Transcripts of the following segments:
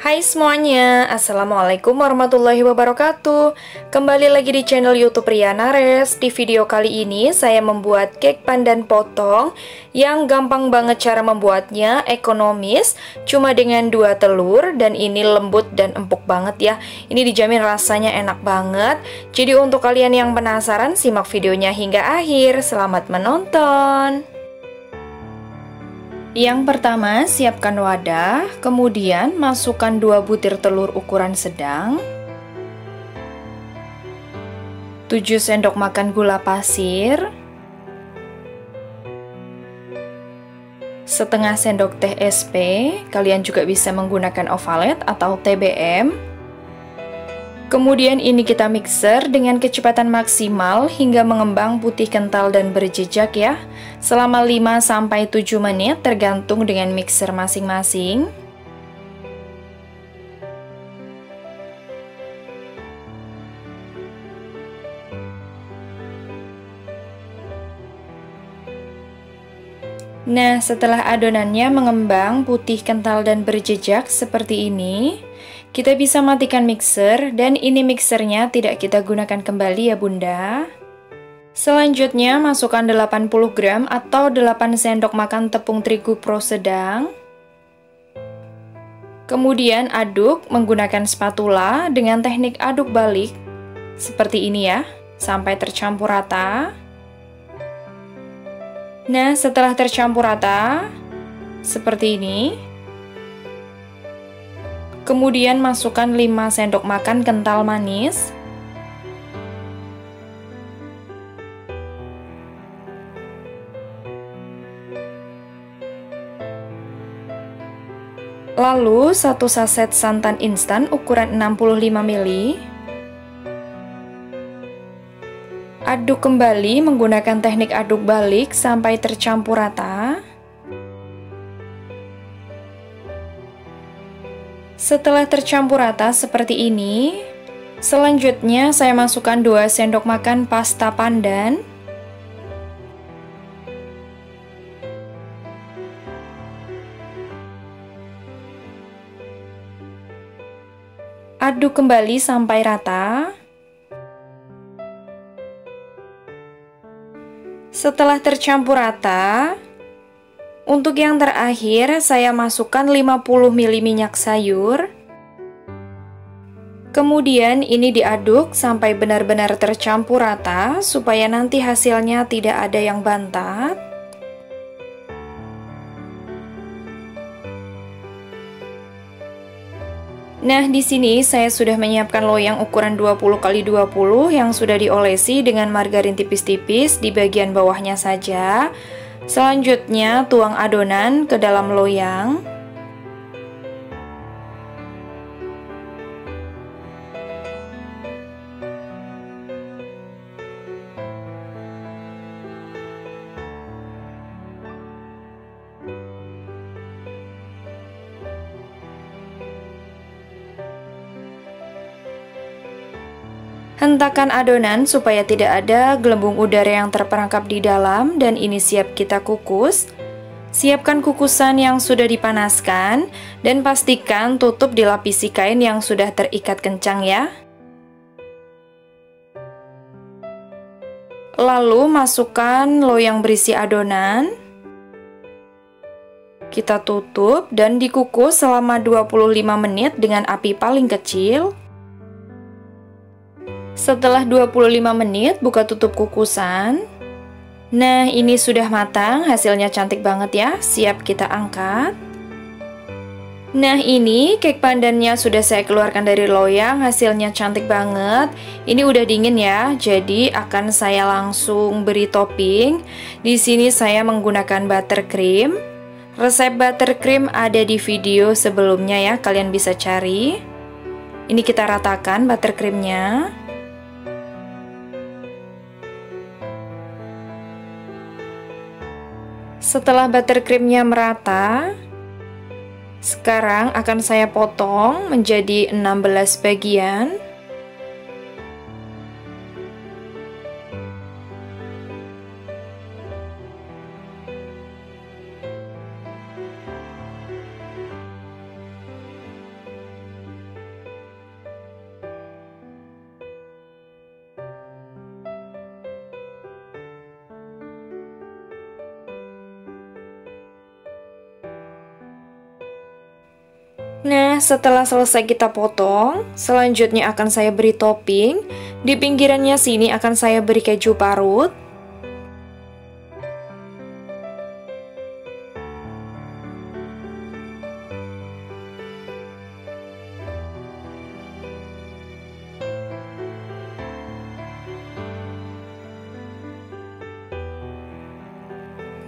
Hai semuanya, Assalamualaikum warahmatullahi wabarakatuh. Kembali lagi di channel youtube Riana Res. Di video kali ini saya membuat cake pandan potong Yang gampang banget cara membuatnya, ekonomis Cuma dengan dua telur dan ini lembut dan empuk banget ya. Ini dijamin rasanya enak banget. Jadi untuk kalian yang penasaran simak videonya hingga akhir. Selamat menonton yang pertama, siapkan wadah, kemudian masukkan 2 butir telur ukuran sedang, 7 sendok makan gula pasir, setengah sendok teh SP, kalian juga bisa menggunakan ovalet atau TBM, Kemudian ini kita mixer dengan kecepatan maksimal hingga mengembang putih kental dan berjejak ya. Selama 5-7 menit tergantung dengan mixer masing-masing. Nah setelah adonannya mengembang putih kental dan berjejak seperti ini kita bisa matikan mixer dan ini mixernya tidak kita gunakan kembali ya bunda. Selanjutnya masukkan 80 gram atau 8 sendok makan tepung terigu pro sedang. Kemudian aduk menggunakan spatula dengan teknik aduk balik seperti ini ya, sampai tercampur rata. Nah, setelah tercampur rata seperti ini, Kemudian masukkan 5 sendok makan kental manis. Lalu satu saset santan instan ukuran 65 ml. Aduk kembali menggunakan teknik aduk balik sampai tercampur rata. Setelah tercampur rata seperti ini, selanjutnya saya masukkan 2 sendok makan pasta pandan. Aduk kembali sampai rata. Setelah tercampur rata, untuk yang terakhir, saya masukkan 50 ml minyak sayur. Kemudian ini diaduk sampai benar-benar tercampur rata supaya nanti hasilnya tidak ada yang bantat. Nah, di sini saya sudah menyiapkan loyang ukuran 20 x 20 yang sudah diolesi dengan margarin tipis-tipis di bagian bawahnya saja. Selanjutnya, tuang adonan ke dalam loyang. Hentakan adonan supaya tidak ada gelembung udara yang terperangkap di dalam dan ini siap kita kukus. Siapkan kukusan yang sudah dipanaskan dan pastikan tutup dilapisi kain yang sudah terikat kencang ya. Lalu masukkan loyang berisi adonan. Kita tutup dan dikukus selama 25 menit dengan api paling kecil. Setelah 25 menit buka tutup kukusan. Nah, ini sudah matang, hasilnya cantik banget ya. Siap kita angkat. Nah, ini cake pandannya sudah saya keluarkan dari loyang, hasilnya cantik banget. Ini udah dingin ya, jadi akan saya langsung beri topping. Di sini saya menggunakan buttercream. Resep buttercream ada di video sebelumnya ya, kalian bisa cari. Ini kita ratakan buttercreamnya. Setelah buttercreamnya merata, sekarang akan saya potong menjadi 16 bagian. Nah, setelah selesai kita potong, selanjutnya akan saya beri topping. Di pinggirannya sini akan saya beri keju parut.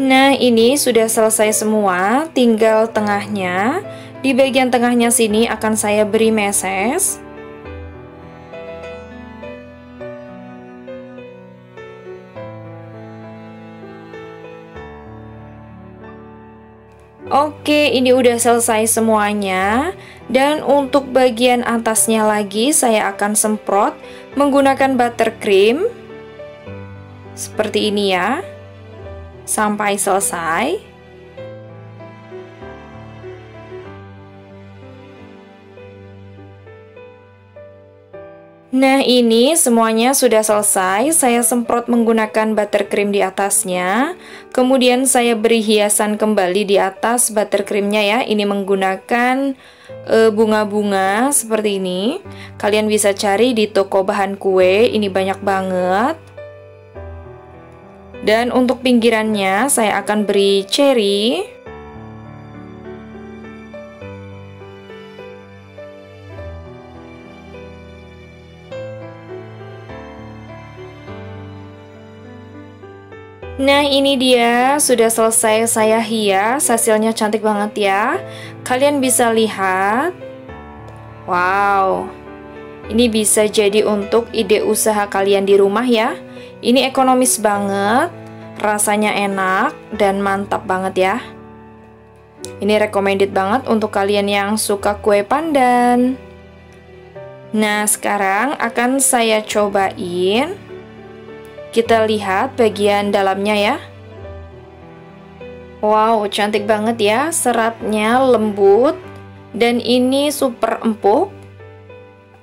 Nah, ini sudah selesai semua, tinggal tengahnya. Di bagian tengahnya sini akan saya beri meses. Oke, ini udah selesai semuanya. Dan untuk bagian atasnya lagi saya akan semprot menggunakan buttercream. Seperti ini ya sampai selesai. Nah ini semuanya sudah selesai, saya semprot menggunakan buttercream di atasnya. Kemudian saya beri hiasan kembali di atas buttercreamnya ya. Ini menggunakan e, bunga-bunga uh, seperti ini. Kalian bisa cari di toko bahan kue, ini banyak banget. Dan untuk pinggirannya saya akan beri cherry Nah ini dia. Sudah selesai saya hias hasilnya cantik banget ya. Kalian bisa lihat. Wow. Ini bisa jadi untuk ide usaha kalian di rumah ya. Ini ekonomis banget, rasanya enak dan mantap banget ya. Ini recommended banget untuk kalian yang suka kue pandan. Nah, sekarang akan saya cobain. Kita lihat bagian dalamnya ya. Wow, cantik banget ya. Seratnya lembut dan ini super empuk.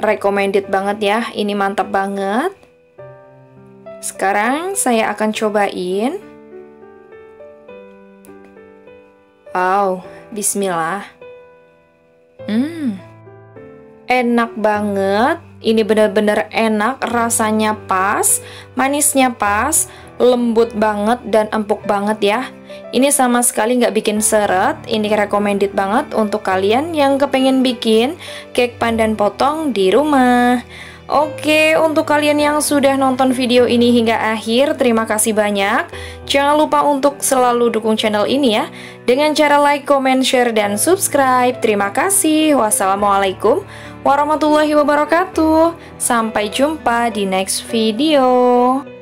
Recommended banget ya. Ini mantap banget. Sekarang saya akan cobain. Wow, bismillah. Hmm, enak banget. Ini benar-benar enak, rasanya pas, manisnya pas, lembut banget dan empuk banget ya. Ini sama sekali nggak bikin seret, ini recommended banget untuk kalian yang kepengen bikin cake pandan potong di rumah. Oke, untuk kalian yang sudah nonton video ini hingga akhir, terima kasih banyak. Jangan lupa untuk selalu dukung channel ini ya, dengan cara like, comment, share, dan subscribe. Terima kasih. Wassalamualaikum warahmatullahi wabarakatuh. Sampai jumpa di next video.